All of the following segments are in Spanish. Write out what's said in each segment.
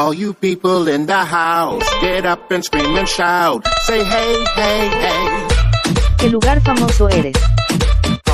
All you people in the house, get up and scream and shout. Say hey, hey, hey. ¿Qué lugar famoso eres?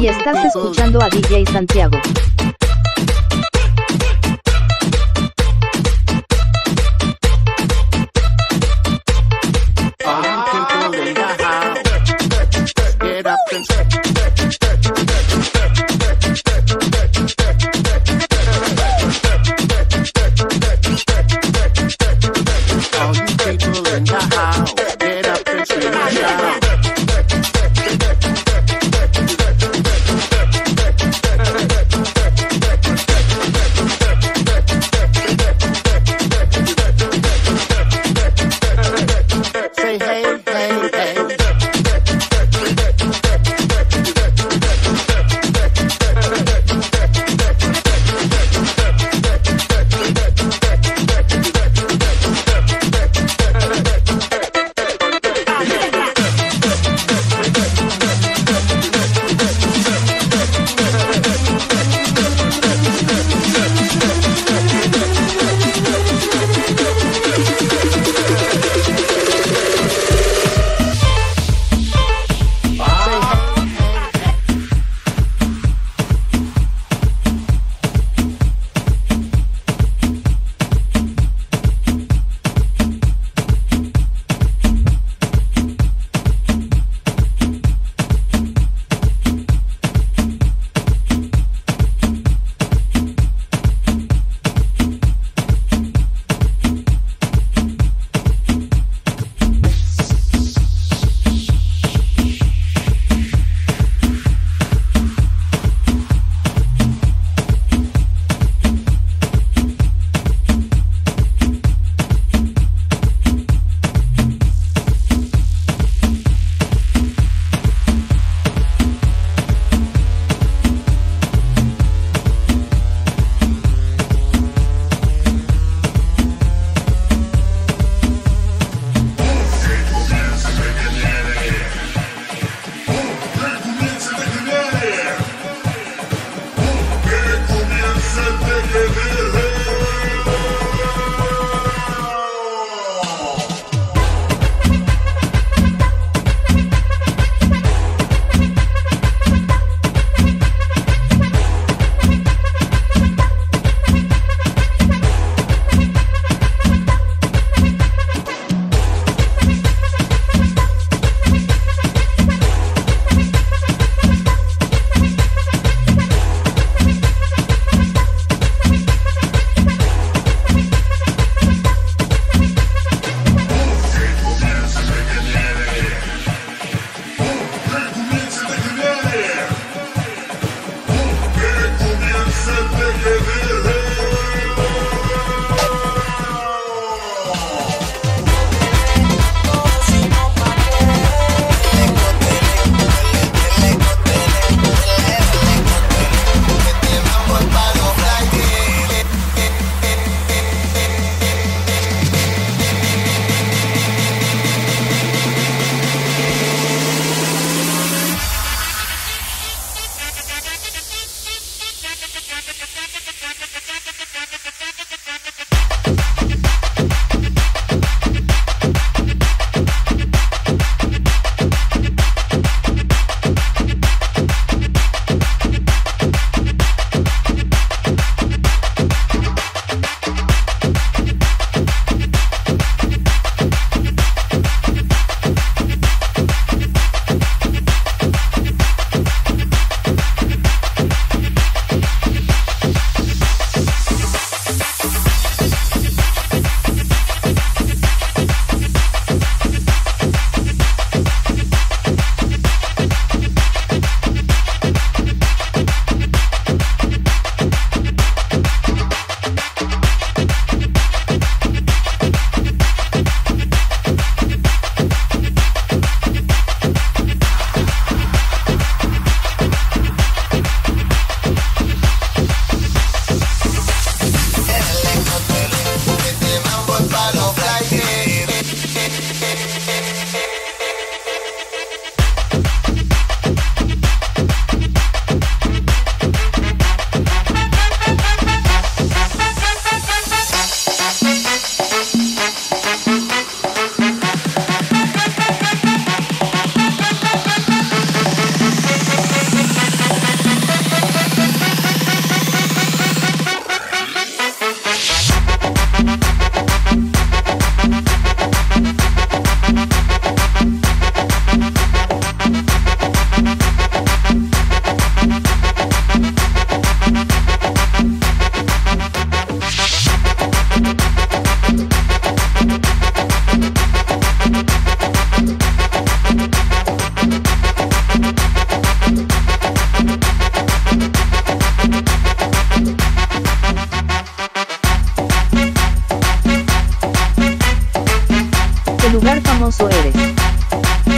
Y estás escuchando a DJ Santiago.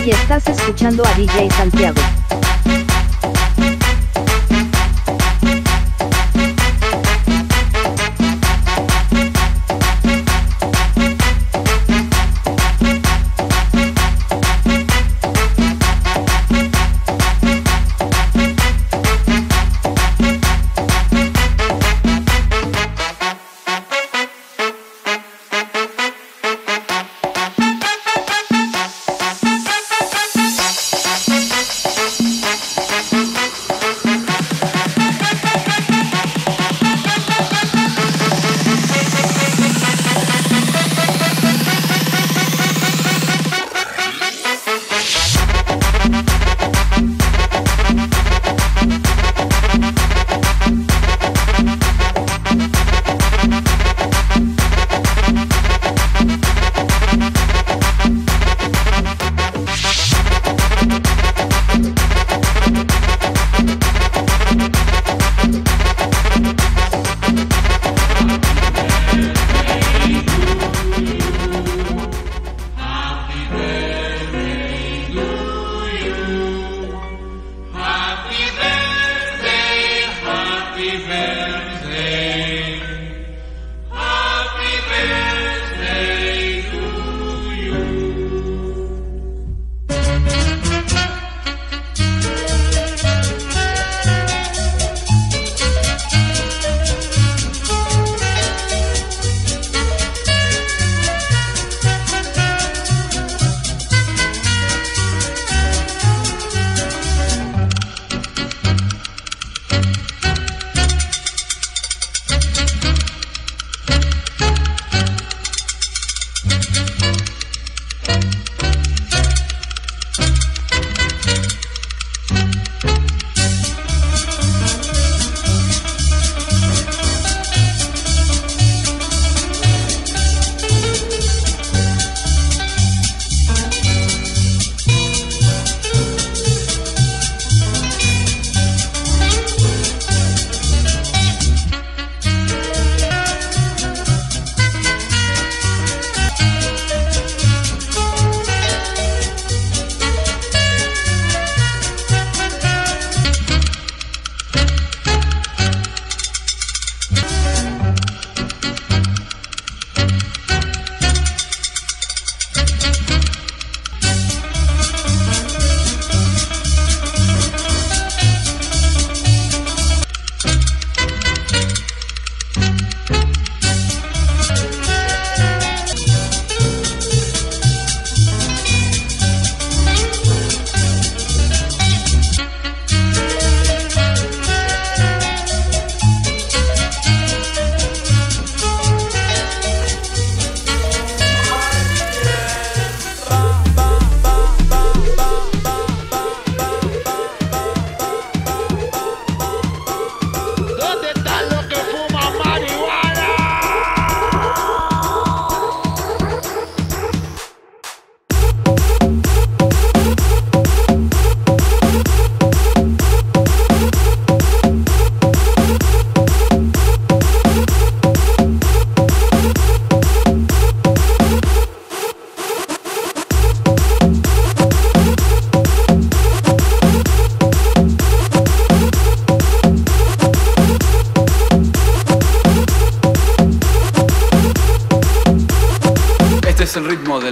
Y estás escuchando a DJ Santiago.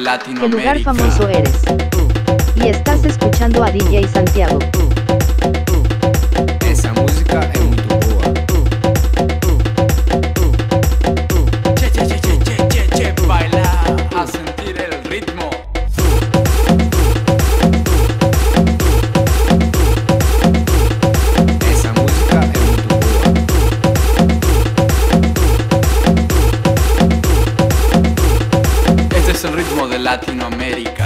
Latinoamérica. ¿Qué lugar famoso eres? Uh. Y estás escuchando a DJ Santiago. Uh. América.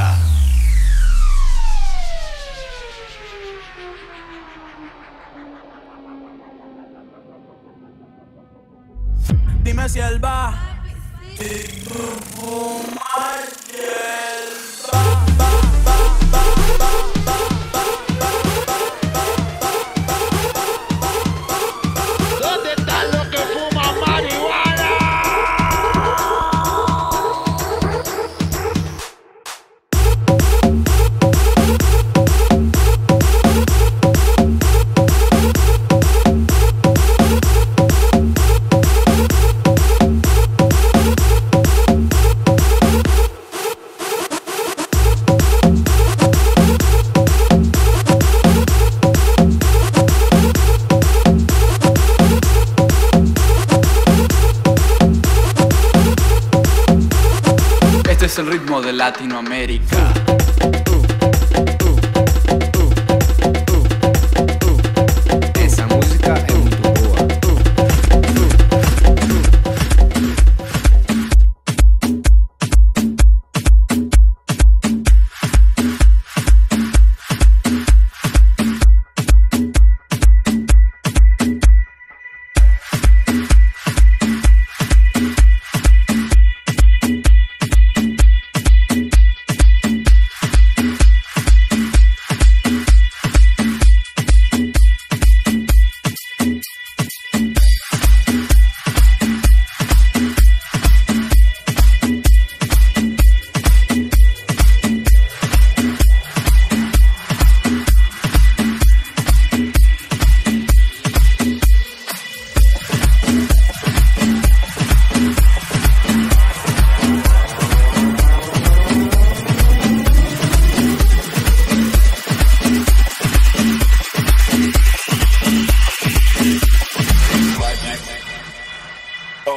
Latinoamérica.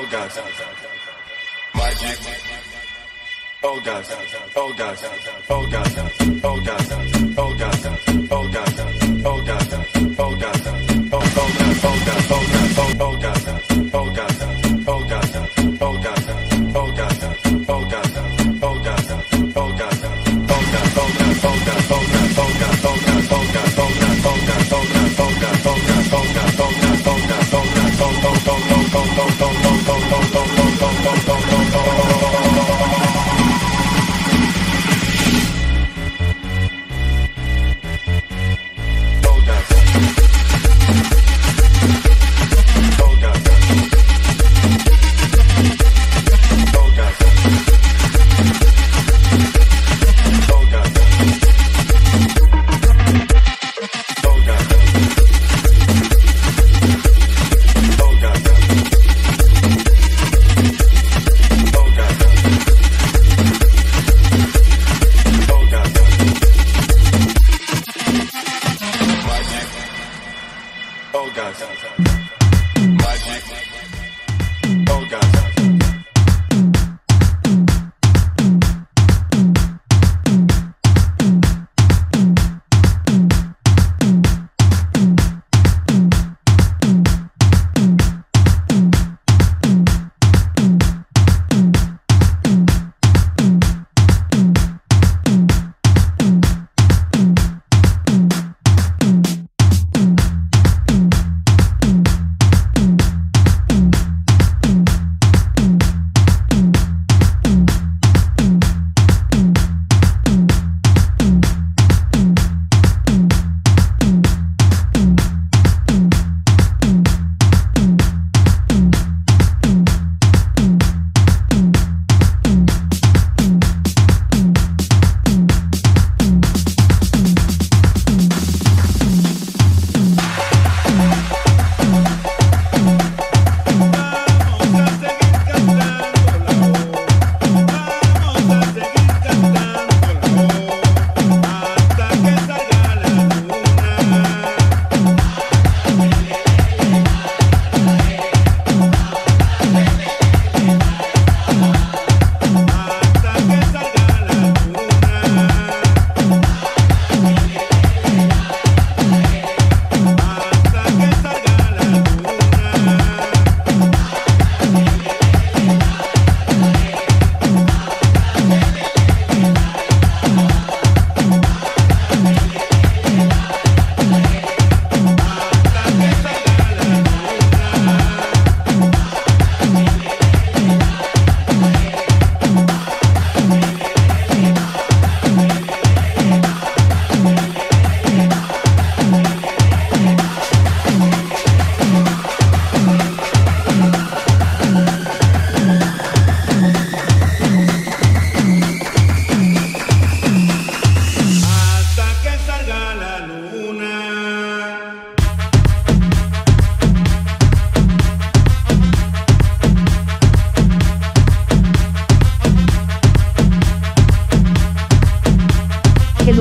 old guys, magic, old guys, old guys, old guys, old guys, old guys, old guys, old guys, old guys, old guys, old guys, old guys, old guys.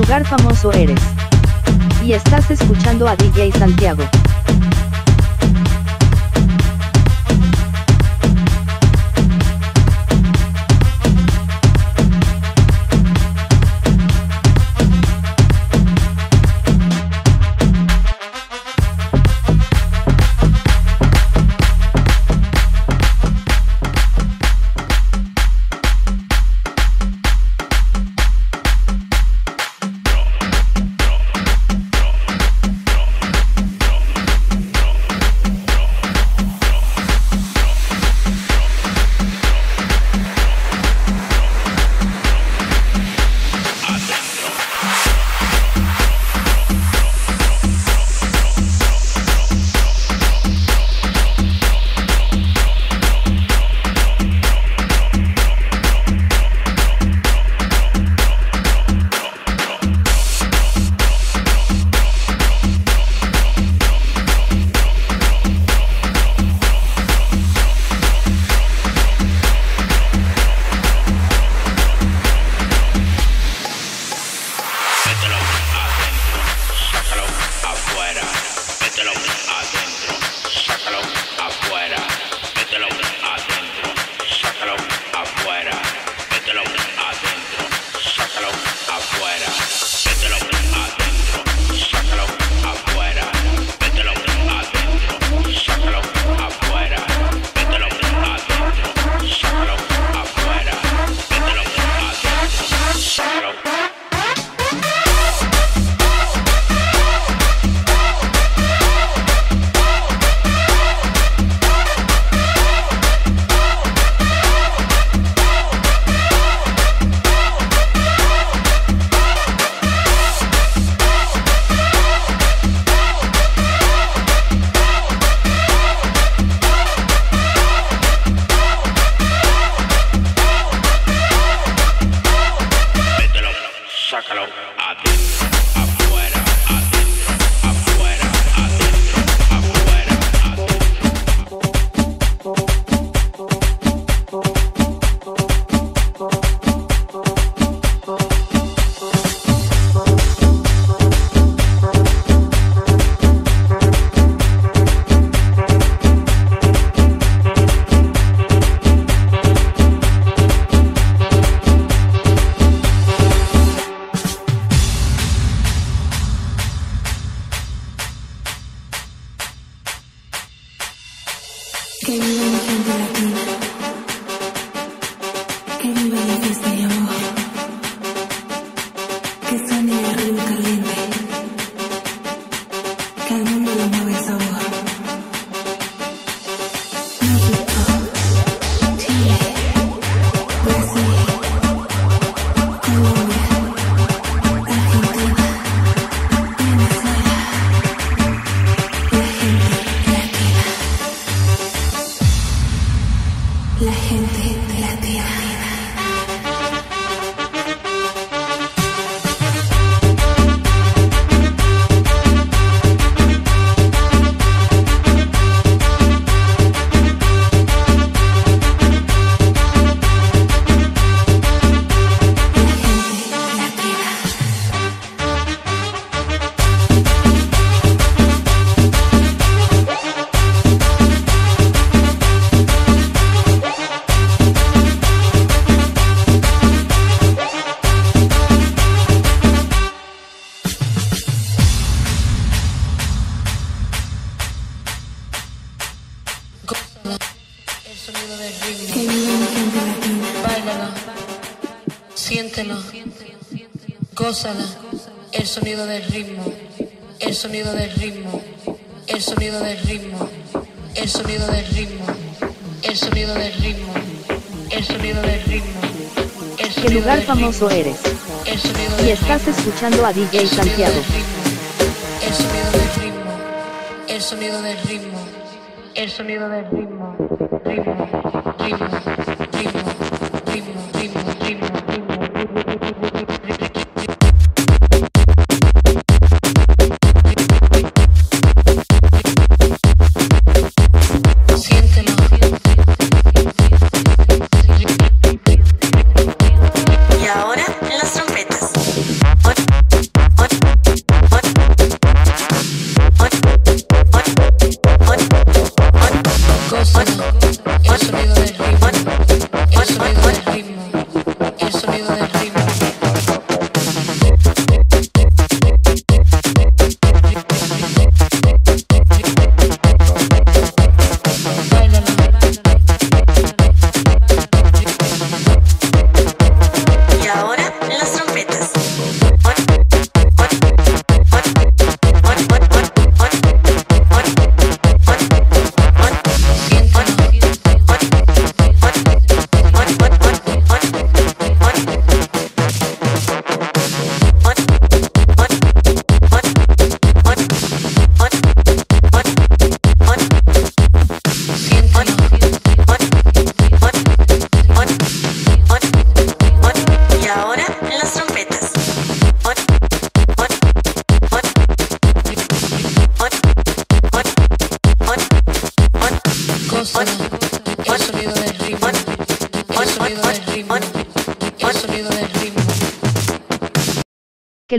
famoso eres. Y estás escuchando a DJ Santiago. Sonido del ritmo, el sonido del ritmo, el sonido del ritmo. ¿Qué lugar famoso eres? Y estás escuchando a DJ Santiago. El sonido del ritmo, el sonido del ritmo, el sonido del ritmo, ritmo, ritmo, ritmo,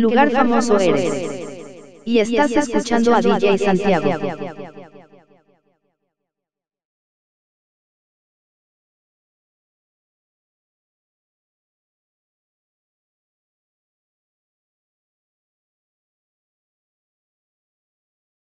lugar famoso eres? Y estás escuchando a DJ Santiago.